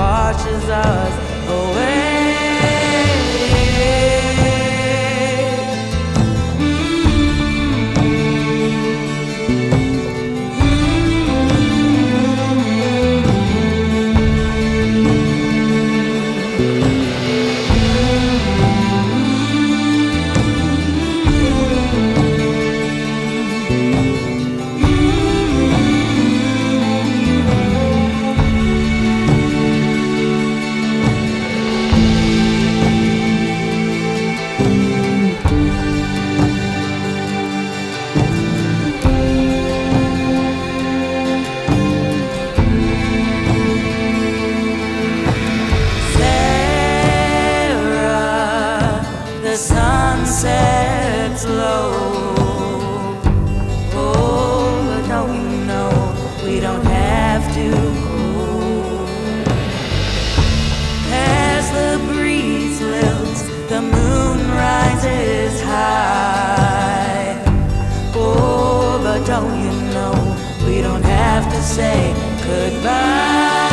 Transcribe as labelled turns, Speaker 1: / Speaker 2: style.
Speaker 1: washes us away. Sun sets low. Oh, but you know we don't have to go? As the breeze lifts, the moon rises high. Oh, but don't you know we don't have to say goodbye?